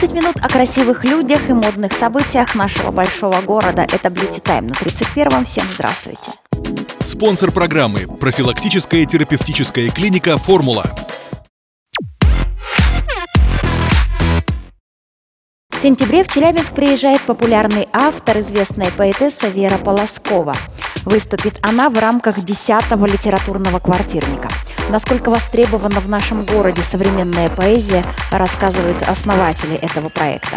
20 минут о красивых людях и модных событиях нашего большого города. Это Beauty Time на 31-м. Всем здравствуйте. Спонсор программы – профилактическая терапевтическая клиника «Формула». В сентябре в Челябинск приезжает популярный автор, известная поэтесса Вера Полоскова. Выступит она в рамках 10-го литературного квартирника. Насколько востребована в нашем городе современная поэзия, рассказывают основатели этого проекта.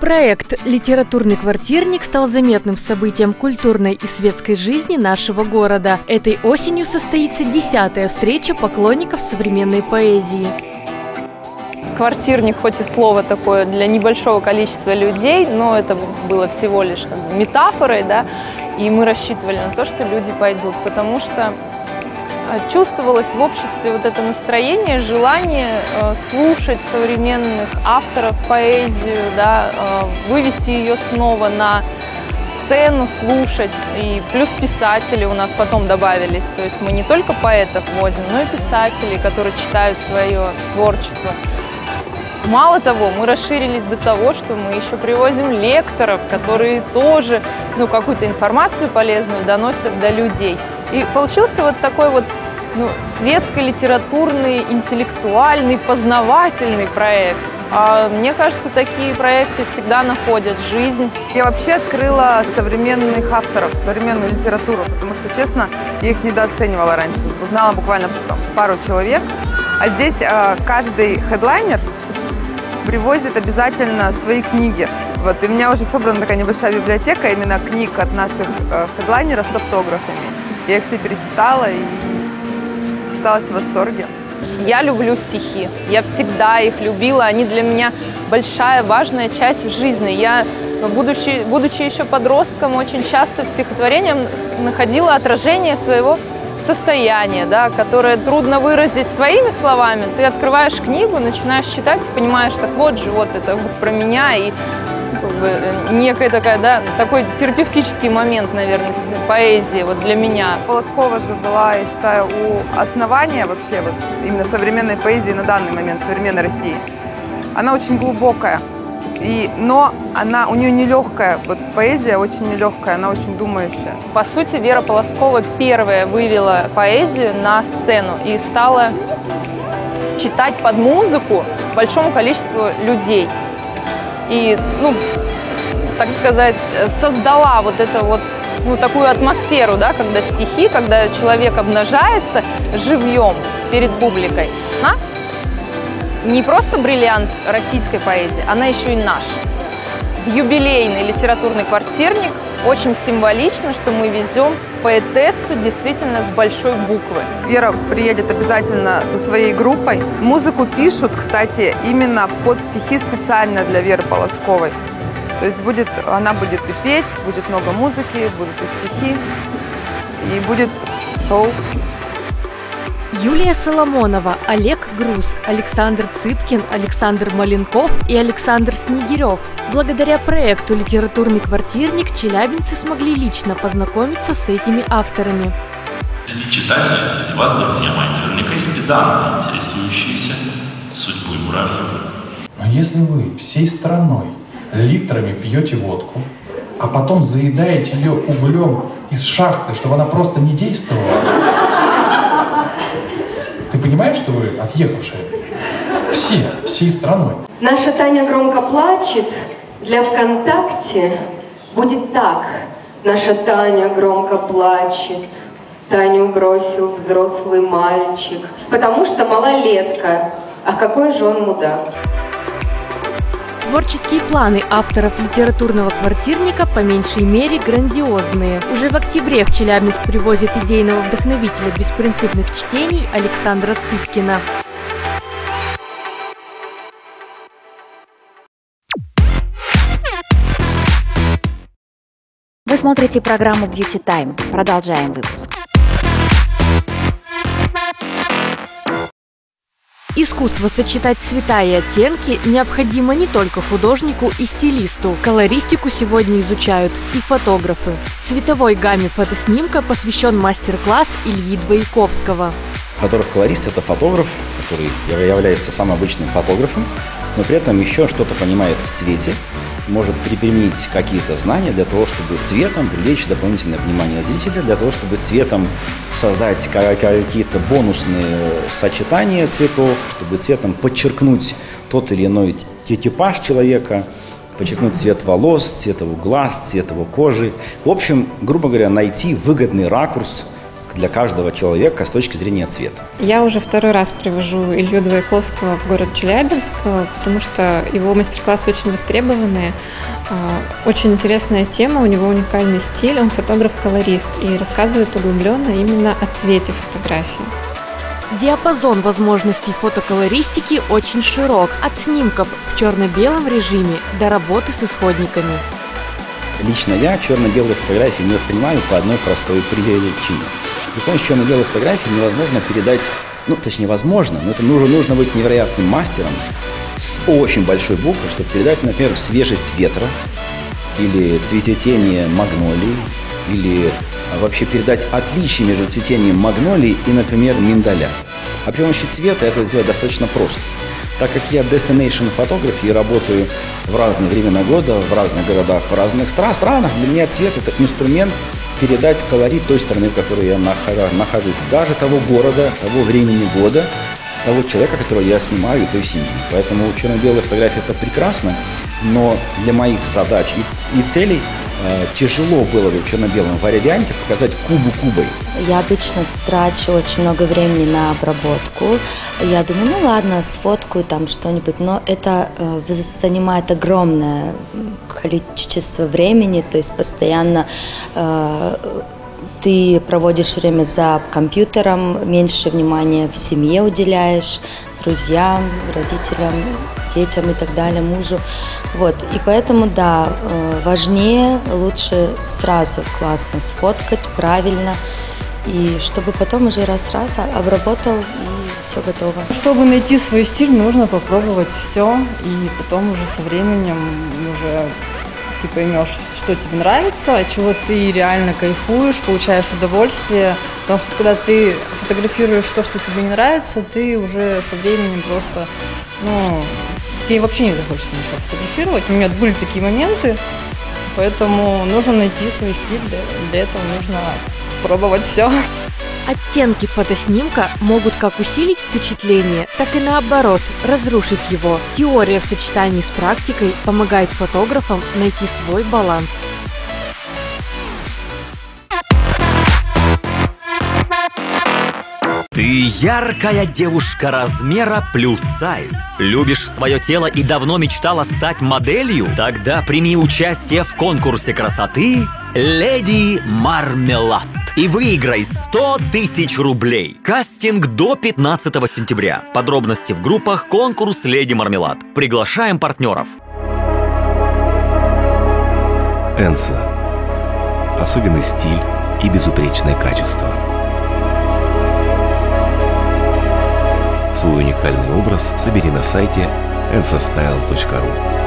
Проект «Литературный квартирник» стал заметным событием культурной и светской жизни нашего города. Этой осенью состоится десятая встреча поклонников современной поэзии. Квартирник, хоть и слово такое для небольшого количества людей, но это было всего лишь как бы метафорой, да, и мы рассчитывали на то, что люди пойдут, потому что а, чувствовалось в обществе вот это настроение, желание э, слушать современных авторов, поэзию, да, э, вывести ее снова на сцену, слушать. И плюс писатели у нас потом добавились. То есть мы не только поэтов возим, но и писателей, которые читают свое творчество. Мало того, мы расширились до того, что мы еще привозим лекторов, которые тоже ну, какую-то информацию полезную доносят до людей. И получился вот такой вот ну, светско-литературный, интеллектуальный, познавательный проект. А мне кажется, такие проекты всегда находят жизнь. Я вообще открыла современных авторов, современную литературу, потому что, честно, я их недооценивала раньше. Узнала буквально пару человек. А здесь э, каждый хедлайнер привозит обязательно свои книги. Вот, и у меня уже собрана такая небольшая библиотека именно книг от наших э, хедлайнеров с автографами. Я их все перечитала и осталась в восторге. Я люблю стихи. Я всегда их любила. Они для меня большая, важная часть жизни. Я, будучи, будучи еще подростком, очень часто в стихотворениях находила отражение своего состояние, да, которое трудно выразить своими словами. Ты открываешь книгу, начинаешь читать и понимаешь, так вот же, вот это вот про меня, и как бы, э, некая такая, да, такой терапевтический момент, наверное, поэзии вот для меня. Полоскова же была, я считаю, у основания вообще вот именно современной поэзии на данный момент, современной России. Она очень глубокая, и, но она, у нее нелегкая, вот поэзия очень нелегкая, она очень думающая. По сути, Вера Полоскова первая вывела поэзию на сцену и стала читать под музыку большому количеству людей. И, ну, так сказать, создала вот это вот ну, такую атмосферу, да, когда стихи, когда человек обнажается живьем перед публикой. Она не просто бриллиант российской поэзии, она еще и наш. Юбилейный литературный квартирник. Очень символично, что мы везем поэтессу действительно с большой буквы. Вера приедет обязательно со своей группой. Музыку пишут, кстати, именно под стихи специально для Веры Полосковой. То есть будет, она будет и петь, будет много музыки, будут и стихи, и будет шоу. Юлия Соломонова, Олег Груз, Александр Цыпкин, Александр Маленков и Александр Снегирев. Благодаря проекту «Литературный квартирник» челябинцы смогли лично познакомиться с этими авторами. Среди читателей, среди вас, друзья мои, наверняка есть педанты, интересующиеся судьбой муравьев. Но если вы всей страной литрами пьете водку, а потом заедаете ее углем из шахты, чтобы она просто не действовала, ты понимаешь, что вы отъехавшие? Все, всей страной. Наша Таня громко плачет. Для ВКонтакте будет так. Наша Таня громко плачет. Таню бросил взрослый мальчик, потому что малолетка. А какой же он мудак. Творческие планы авторов литературного квартирника по меньшей мере грандиозные. Уже в октябре в Челябинск привозит идейного вдохновителя беспринципных чтений Александра Цыпкина. Вы смотрите программу Beauty Time. Продолжаем выпуск. Искусство сочетать цвета и оттенки необходимо не только художнику и стилисту. Колористику сегодня изучают и фотографы. Цветовой гамме фотоснимка посвящен мастер-класс Ильи Двояковского. Фотограф-колорист – это фотограф, который является самым обычным фотографом, но при этом еще что-то понимает в цвете, может применить какие-то знания для того, чтобы цветом привлечь дополнительное внимание зрителя, для того, чтобы цветом создать какие-то бонусные сочетания цветов, чтобы цветом подчеркнуть тот или иной типаж человека, подчеркнуть цвет волос, цвет его глаз, цвет его кожи. В общем, грубо говоря, найти выгодный ракурс – для каждого человека с точки зрения цвета. Я уже второй раз привожу Илью Двояковского в город Челябинск, потому что его мастер-классы очень востребованные. А, очень интересная тема, у него уникальный стиль, он фотограф-колорист и рассказывает углубленно именно о цвете фотографии. Диапазон возможностей фотоколористики очень широк, от снимков в черно-белом режиме до работы с исходниками. Лично я черно-белые фотографии не воспринимаю по одной простой причине. При помощи черно-белой фотографии невозможно передать, ну, точнее, возможно, но это нужно, нужно быть невероятным мастером с очень большой буквы, чтобы передать, например, свежесть ветра или цветотение магнолии, или вообще передать отличие между цветением магнолии и, например, миндаля. А при помощи цвета это сделать достаточно просто. Так как я destination фотограф и работаю в разные времена года, в разных городах, в разных странах, для меня цвет – это инструмент передать колорит той страны, в которой я нахожусь. Даже того города, того времени года, того человека, которого я снимаю, и той семьи. Поэтому черно-белая фотография – это прекрасно, но для моих задач и, и целей э, тяжело было бы в черно-белом варианте показать кубу кубой. Я обычно трачу очень много времени на обработку. Я думаю, ну ладно, сфоткаю там что-нибудь, но это э, занимает огромное количество времени, то есть постоянно э, ты проводишь время за компьютером, меньше внимания в семье уделяешь, друзьям, родителям, детям и так далее, мужу. Вот. И поэтому, да, э, важнее, лучше сразу классно сфоткать, правильно, и чтобы потом уже раз-раз обработал и все готово. Чтобы найти свой стиль, нужно попробовать все, и потом уже со временем уже ты поймешь, что тебе нравится, от чего ты реально кайфуешь, получаешь удовольствие. Потому что когда ты фотографируешь то, что тебе не нравится, ты уже со временем просто, ну, тебе вообще не захочется ничего фотографировать. У меня были такие моменты, поэтому нужно найти свой стиль. Для, для этого нужно пробовать все. Оттенки фотоснимка могут как усилить впечатление, так и наоборот, разрушить его. Теория в сочетании с практикой помогает фотографам найти свой баланс. Ты яркая девушка размера плюс сайз. Любишь свое тело и давно мечтала стать моделью? Тогда прими участие в конкурсе красоты «Леди Мармелад» и выиграй 100 тысяч рублей. Кастинг до 15 сентября. Подробности в группах «Конкурс Леди Мармелад». Приглашаем партнеров. Энса. Особенный стиль и безупречное качество. Свой уникальный образ собери на сайте ensastyle.ru.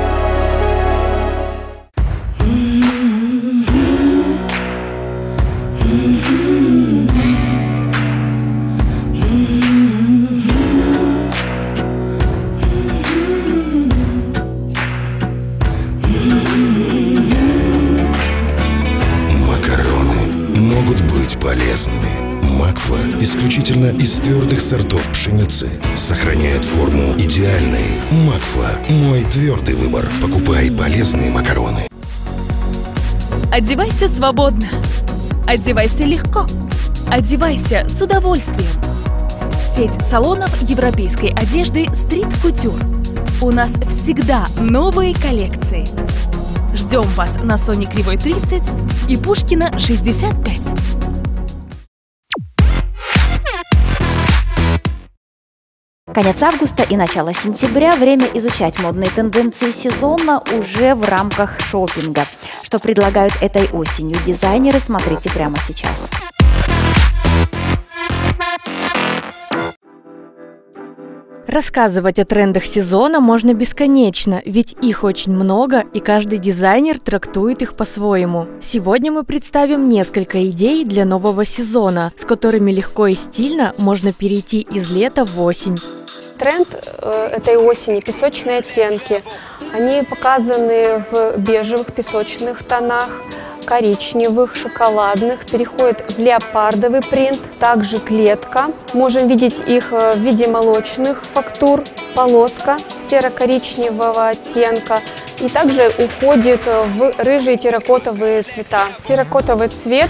пшеницы. Сохраняет форму идеальной. Макфа – мой твердый выбор. Покупай полезные макароны. Одевайся свободно. Одевайся легко. Одевайся с удовольствием. Сеть салонов европейской одежды Street Couture. У нас всегда новые коллекции. Ждем вас на Соне Кривой 30 и Пушкина 65. Конец августа и начало сентября – время изучать модные тенденции сезона уже в рамках шопинга. Что предлагают этой осенью дизайнеры, смотрите прямо сейчас. Рассказывать о трендах сезона можно бесконечно, ведь их очень много, и каждый дизайнер трактует их по-своему. Сегодня мы представим несколько идей для нового сезона, с которыми легко и стильно можно перейти из лета в осень. Тренд э, этой осени – песочные оттенки. Они показаны в бежевых песочных тонах, коричневых, шоколадных, переходит в леопардовый принт, также клетка. Можем видеть их э, в виде молочных фактур, полоска серо-коричневого оттенка и также уходит в рыжие терракотовые цвета. Терракотовый цвет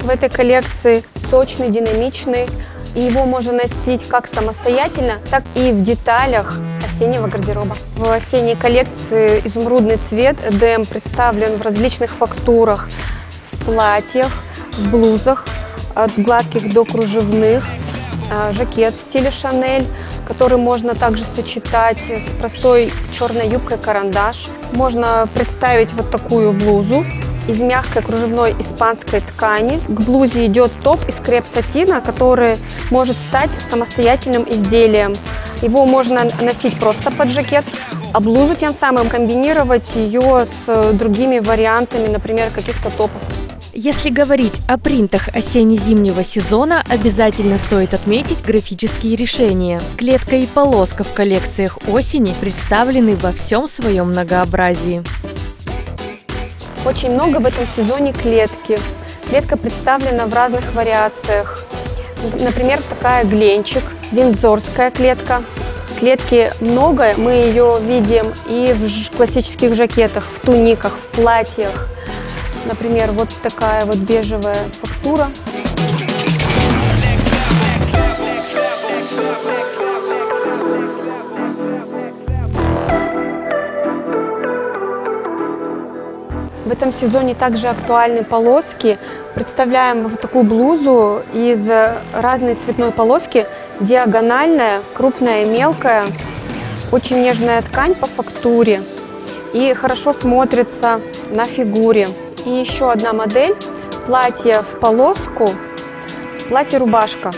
в этой коллекции сочный, динамичный, и его можно носить как самостоятельно, так и в деталях осеннего гардероба. В осенней коллекции изумрудный цвет Эдем представлен в различных фактурах, в платьях, в блузах, от гладких до кружевных, а, жакет в стиле Шанель, который можно также сочетать с простой черной юбкой карандаш. Можно представить вот такую блузу из мягкой кружевной испанской ткани. К блузе идет топ из креп-сатина, который может стать самостоятельным изделием. Его можно носить просто под жакет, а блузу тем самым комбинировать ее с другими вариантами, например, каких-то топов. Если говорить о принтах осенне-зимнего сезона, обязательно стоит отметить графические решения. Клетка и полоска в коллекциях осени представлены во всем своем многообразии. Очень много в этом сезоне клетки. Клетка представлена в разных вариациях. Например, такая гленчик, виндзорская клетка. Клетки много, мы ее видим и в классических жакетах, в туниках, в платьях. Например, вот такая вот бежевая фактура. Этом сезоне также актуальны полоски. Представляем вот такую блузу из разной цветной полоски. Диагональная, крупная, мелкая. Очень нежная ткань по фактуре и хорошо смотрится на фигуре. И еще одна модель. Платье в полоску, платье-рубашка.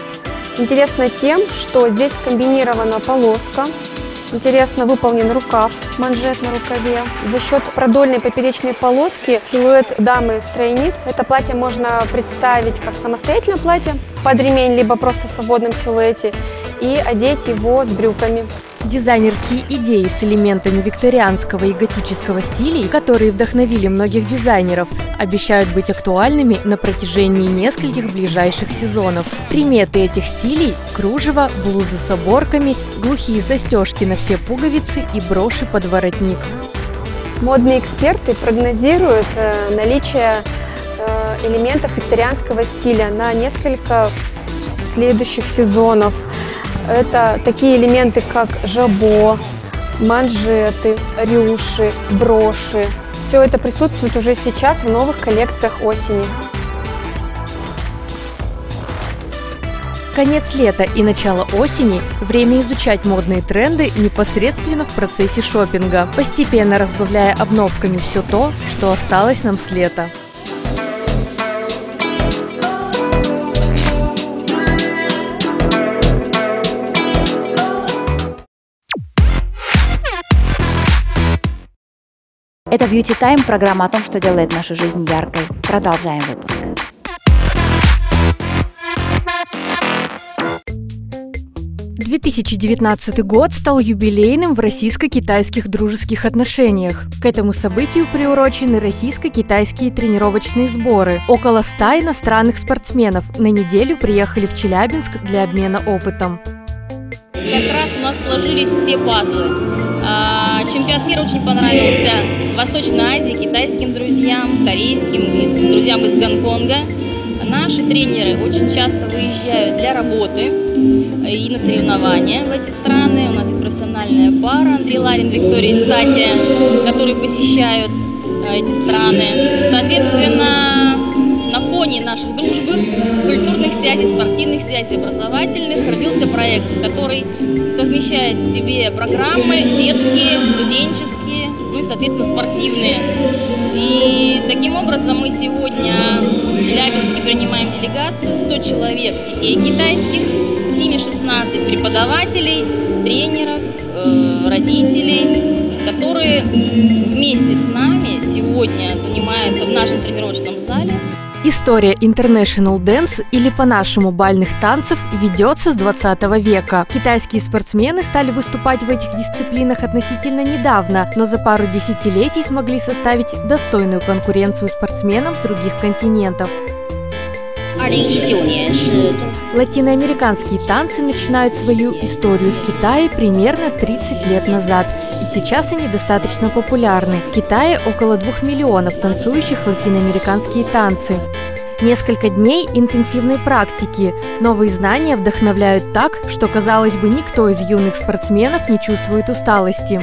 Интересно тем, что здесь комбинирована полоска Интересно выполнен рукав, манжет на рукаве. За счет продольной поперечной полоски силуэт дамы стройнит. Это платье можно представить как самостоятельное платье под ремень, либо просто в свободном силуэте и одеть его с брюками. Дизайнерские идеи с элементами викторианского и готического стилей, которые вдохновили многих дизайнеров, обещают быть актуальными на протяжении нескольких ближайших сезонов. Приметы этих стилей – кружево, блузы с оборками, глухие застежки на все пуговицы и броши под воротник. Модные эксперты прогнозируют э, наличие э, элементов викторианского стиля на несколько следующих сезонов – это такие элементы, как жабо, манжеты, рюши, броши. Все это присутствует уже сейчас в новых коллекциях осени. Конец лета и начало осени – время изучать модные тренды непосредственно в процессе шопинга, постепенно разбавляя обновками все то, что осталось нам с лета. Это Beauty Time, программа о том, что делает нашу жизнь яркой. Продолжаем выпуск. Две тысячи девятнадцатый год стал юбилейным в российско-китайских дружеских отношениях. К этому событию приурочены российско-китайские тренировочные сборы. Около ста иностранных спортсменов на неделю приехали в Челябинск для обмена опытом. Как раз у нас сложились все пазлы. А, чемпионат мира очень понравился Восточной Азии, китайским друзьям, корейским, друзьям из Гонконга. Наши тренеры очень часто выезжают для работы и на соревнования в эти страны. У нас есть профессиональная пара Андрей Ларин, Виктория Сати, которые посещают а, эти страны. Соответственно, фоне нашей дружбы, культурных связей, спортивных связей, образовательных родился проект, который совмещает в себе программы детские, студенческие, ну и, соответственно, спортивные. И таким образом мы сегодня в Челябинске принимаем делегацию 100 человек детей китайских с ними 16 преподавателей, тренеров, э, родителей, которые вместе с нами сегодня занимаются в нашем тренировочном зале. История International Dance или по-нашему бальных танцев ведется с 20 века. Китайские спортсмены стали выступать в этих дисциплинах относительно недавно, но за пару десятилетий смогли составить достойную конкуренцию спортсменам других континентов. Латиноамериканские танцы начинают свою историю в Китае примерно 30 лет назад, и сейчас они достаточно популярны. В Китае около двух миллионов танцующих латиноамериканские танцы. Несколько дней интенсивной практики. Новые знания вдохновляют так, что, казалось бы, никто из юных спортсменов не чувствует усталости.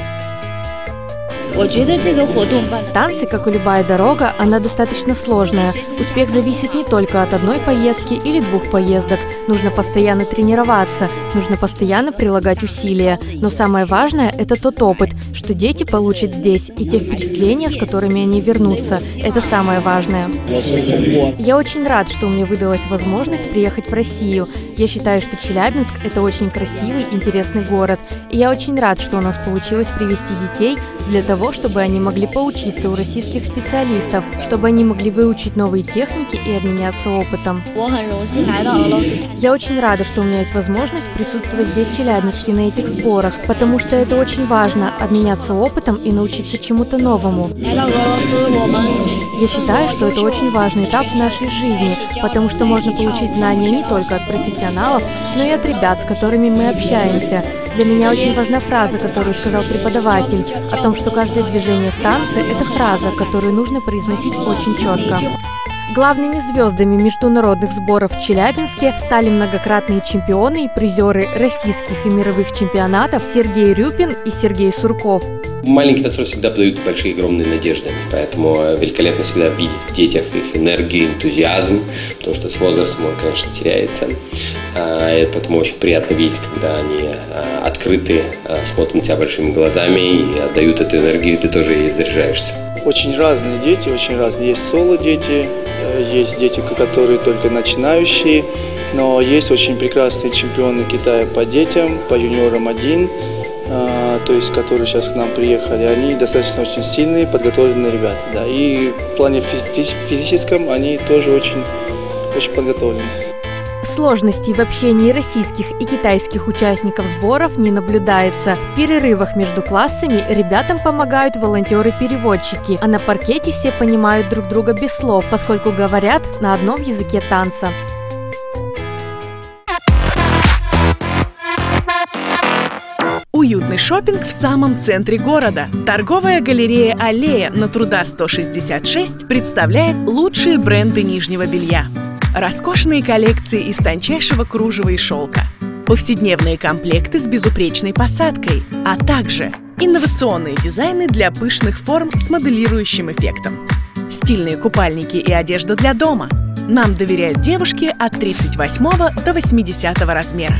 Танцы, как и любая дорога, она достаточно сложная. Успех зависит не только от одной поездки или двух поездок. Нужно постоянно тренироваться, нужно постоянно прилагать усилия. Но самое важное – это тот опыт, что дети получат здесь, и те впечатления, с которыми они вернутся. Это самое важное. Я очень рад, что у меня выдалась возможность приехать в Россию. Я считаю, что Челябинск – это очень красивый, интересный город. И я очень рад, что у нас получилось привести детей для того, чтобы они могли поучиться у российских специалистов, чтобы они могли выучить новые техники и обменяться опытом. Я очень рада, что у меня есть возможность присутствовать здесь, в Челябинске, на этих сборах, потому что это очень важно – обменяться опытом и научиться чему-то новому. Я считаю, что это очень важный этап в нашей жизни, потому что можно получить знания не только от профессионалов, но и от ребят, с которыми мы общаемся. Для меня очень важна фраза, которую сказал преподаватель, о том, что каждое движение в танце – это фраза, которую нужно произносить очень четко. Главными звездами международных сборов в Челябинске стали многократные чемпионы и призеры российских и мировых чемпионатов Сергей Рюпин и Сергей Сурков. Маленькие танцоры всегда подают большие огромные надежды, поэтому великолепно всегда видеть в детях их энергию, энтузиазм, потому что с возрастом он, конечно, теряется. А, и поэтому очень приятно видеть, когда они а, открыты, а, смотрят на тебя большими глазами и отдают эту энергию, и ты тоже ей заряжаешься. Очень разные дети, очень разные. Есть соло-дети, э, есть дети, которые только начинающие, но есть очень прекрасные чемпионы Китая по детям, по юниорам один, то есть которые сейчас к нам приехали. Они достаточно очень сильные, подготовленные ребята. Да. И в плане физическом они тоже очень, очень подготовлены. Сложностей в общении российских и китайских участников сборов не наблюдается. В перерывах между классами ребятам помогают волонтеры-переводчики, а на паркете все понимают друг друга без слов, поскольку говорят на одном языке танца. Уютный шопинг в самом центре города. Торговая галерея «Аллея» на труда 166 представляет лучшие бренды нижнего белья. Роскошные коллекции из тончайшего кружева и шелка. Повседневные комплекты с безупречной посадкой, а также инновационные дизайны для пышных форм с моделирующим эффектом. Стильные купальники и одежда для дома. Нам доверяют девушки от 38 до 80 размера.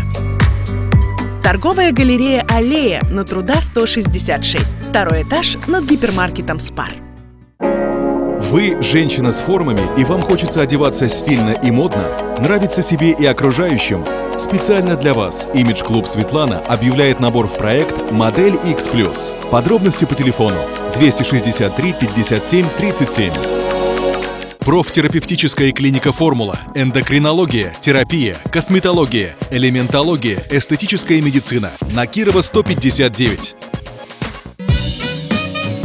Торговая галерея «Аллея» на труда 166. Второй этаж над гипермаркетом «Спар». Вы женщина с формами, и вам хочется одеваться стильно и модно, нравится себе и окружающим? Специально для вас Image Club Светлана объявляет набор в проект «Модель X+.» Подробности по телефону 263 57 37. Профтерапевтическая клиника «Формула», эндокринология, терапия, косметология, элементология, эстетическая медицина. На Кирова 159.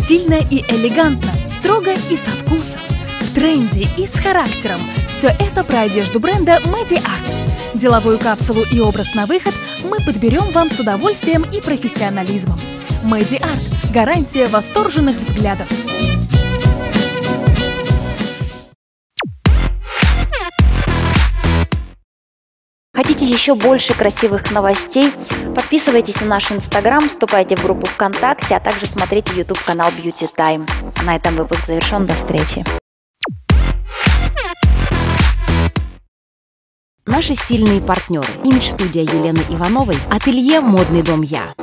Стильно и элегантно, строго и со вкусом. В тренде и с характером. Все это про одежду бренда Мэди Арт. Деловую капсулу и образ на выход мы подберем вам с удовольствием и профессионализмом. Мэди Арт – гарантия восторженных взглядов. Хотите еще больше красивых новостей? Подписывайтесь на наш инстаграм, вступайте в группу ВКонтакте, а также смотрите YouTube канал Beauty Time. На этом выпуск завершен. До встречи. Наши стильные партнеры. Имидж-студия Елены Ивановой. Ателье «Модный дом Я».